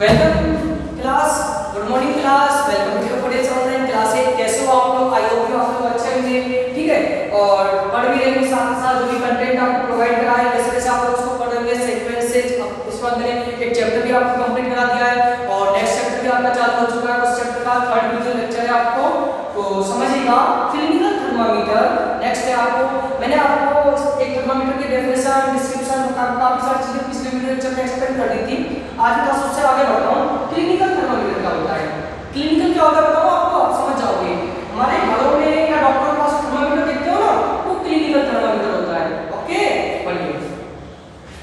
Welcome class good morning class welcome to for online classes कैसे हो आप लोग? आई होप यू आप लोग अच्छे होंगे। ठीक है? और पढ़ भी रहेंगे साथ साथ, जो भी कंटेंट आपको प्रोवाइड करा है, जैसे जैसे आप लोग उसको पढ़ेंगे सीक्वेंस से इस बार मैंने एक चैप्टर भी आपको कंप्लीट करा दिया है और नेक्स्ट चैप्टर भी आपका चालू हो चुका है। उस चैप्टर का थर्ड वीडियो लेक्चर है आपको। तो समझिएगा क्लिनिकल थर्मामीटर नेक्स्ट है आपको। मैंने आपको एक थर्मामीटर की डेफिनेशन डिस्क्रिप्शन काफ़ी सारी चीज़ें पिछले वीडियो में एक्सप्लेन कर दी थी आज का उससे आगे बढ़ता हूँ। क्लिनिकल थर्मामीटर क्या होता है। क्लिनिकल क्या होता है बताओ? आपको आप समझ जाओगे। हमारे घरों में या डॉक्टर के पास थर्मामीटर देखते हो ना, वो क्लिनिकल थर्मामीटर होता है। ओके पढ़िए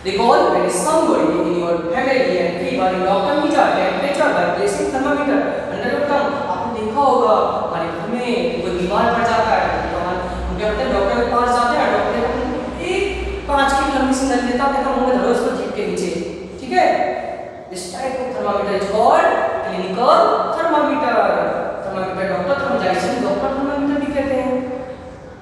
Recall when somebody in your family and fever in doctor meter temperature by placing thermometer under your tongue आपने देखा होगा, हमारे घर में कोई बीमार पड़ जाता है तो हम क्या हैं डॉक्टर के पास जाते हैं डॉक्टर एक कांच की लंबी सी नल देता है मुँह में धरो इसको जीभ के नीचे ठीक है this type of thermometer is called clinical thermometer thermometer doctor थर्मोडाइजेशन doctor thermometer भी कहते हैं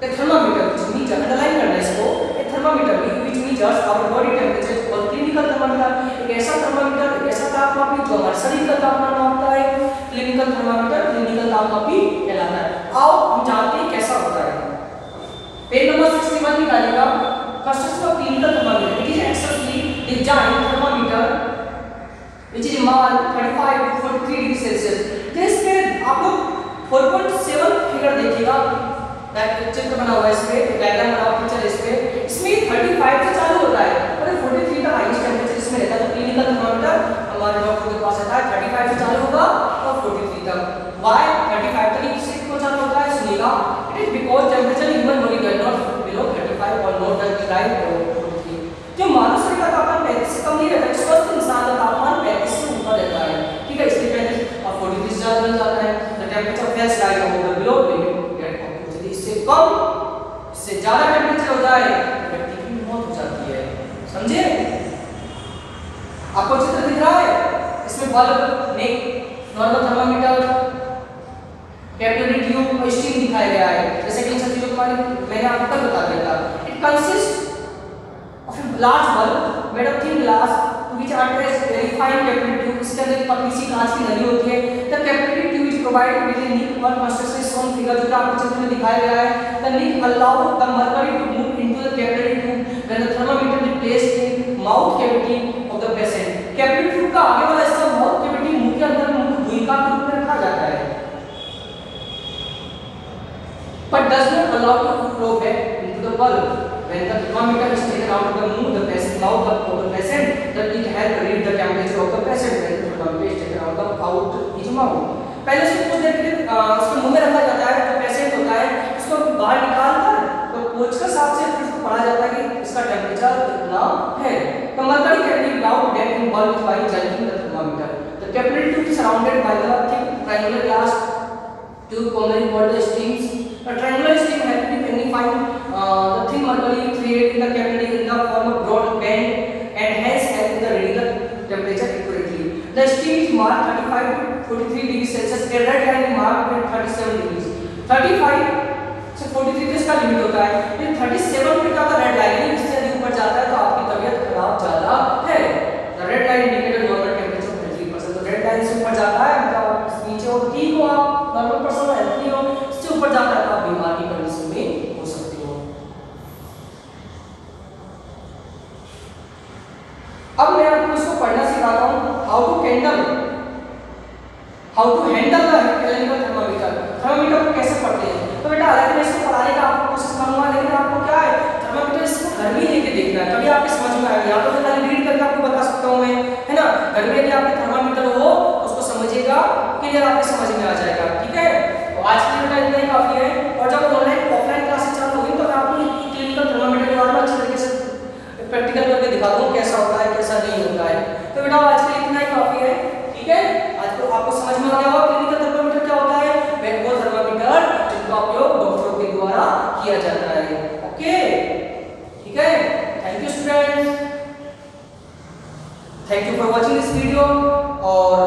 The thermometer which measure underline करना है इसको a thermometer which measures our body temperature और clinical thermometer एक ऐसा थर्मामीटर ऐसा तापमापी जो हमारे शरीर का तापमान मापता है clinical thermometer clinical तापमापी कहलाता है आओ हम जानते हैं कैसा होता है पेज नंबर 61 निकालिएगा of clinical thermometer it is actually designed thermometer marked 35 to 43 degree celsius जिसके आप लोग 4.7 फिगर देखिएगा। चित्र बना हुआ है इस पे डायग्राम बना हुआ पिक्चर इस पे। इसमें 35 से चालू होता है और 43 का हाईएस्ट टेंपरेचर इसमें रहता है। तो क्लिनिकल थर्मामीटर हमारे डॉक्टर के पास आता है 35 से चालू होगा और 43 तक। व्हाई 35 तक किससे क्यों चालू होता है? सुनिएगा। It is because temperature human body does not below 35 और नॉट डज राइट 43 जो मानव शरीर का तापमान 35 से कम नहीं रहता स्वस्थ इंसान का तापमान 35 से ऊपर रहता है ठीक है इसलिए 35 और 43 से ज़्यादा बन जाता है the temperature fails rise above the below limit इससे कम इससे ज़्यादा टेम्परेचर होता है, व्यक्ति की मौत हो जाती है। समझे? आपको चित्र दिख रहा है? इसमें bulb neck normal thermometer capillary tube और स्टीम दिखाया गया है। जैसे कि इन सब चीज़ों के मैंने आपको कल बता दिया था। It consist of a large bulb made of thin glass address very fine capillary tube इसके अंदर पतली सी कांच की नली होती है capillary tube is provided with a nick or construction is shown figure जो आपको चित्र में दिखाया गया है the nick allow the mercury to move into the capillary tube when the thermometer is placed in mouth cavity of the patient capillary tube का आगे वाला हिस्सा mouth cavity मुँह के अंदर मुँह भूमिका के रूप में रखा जाता है but does not allow to flow back into the bulb when the thermometer is taken out of the mouth the patient mouth of the patient that it help read the temperature of the patient when the thermometer is taken out of his mouth पहले उसको कुछ देर के लिए उसके मुँह में रखा जाता है जो पेशेंट होता है उसको बाहर निकाल कर तो कोच के साथ से फिर उसको पढ़ा जाता है कि इसका टेम्परेचर कितना है तो can be doubt that in bulb by judging the thermometer the capillary tube is surrounded by the thick triangular glass tube commonly called the steams a triangular steam help in magnifying uh, the thin mercury created in form of broad band and hence help in the reading the temperature accurately the steam is marked 35 to 43 a red line is with 37 degrees. 35 से 43 इसका limit होता है? ये 37 पे है red line इससे अधिक ऊपर जाता है तो आपकी तबीयत खराब ज़्यादा है। The red line indicator normal temperature 33% तो रेड लाइन से ऊपर जाता है मतलब आप नीचे हो, ठीक हो आप नॉर्मल पर्सन हो हेल्थी हो, इससे ऊपर जाता है तो आप बीमार की कंडीशन में हो सकते हो। अब मैं आपको इसको पढ़ना सिखाता हूँ how to candle how to handle the clinical thermometer thermometer को कैसे पढ़ते हैं? तो बेटा हालाँकि मैं इसको पढ़ाने का आपको कोशिश करूँगा, लेकिन आपको क्या है? थर्मामीटर इसको गर्मी लेके देखना है। तभी आपके समझ में आएगा। या तो मैं रीड करके आपको बता सकता हूँ मैं। है ना? गर्मी में आपके थर्मामीटर हो, उसको समझिएगा क्लियर आपके समझ में आ जाएगा। ठीक है? तो आज के लिए बेटा इतना ही काफ़ी है और जब ऑनलाइन ऑफलाइन क्लासेस चालू होगी तो मैं आपको क्लिनिकल थर्मामीटर के बारे में अच्छे तरीके से प्रैक्टिकल करके दिखा दूँ कैसा होता है कैसा नहीं होता है तो बेटा आज के लिए इतना ही काफ़ी है ठीक है आज को आपको समझ में आ गया होगा क्लिनिकल थर्मामीटर क्या होता है वो थर्मामीटर जिनका उपयोग डॉक्टरों के द्वारा किया जाता है ओके ठीक है thank you students thank you for watching this video और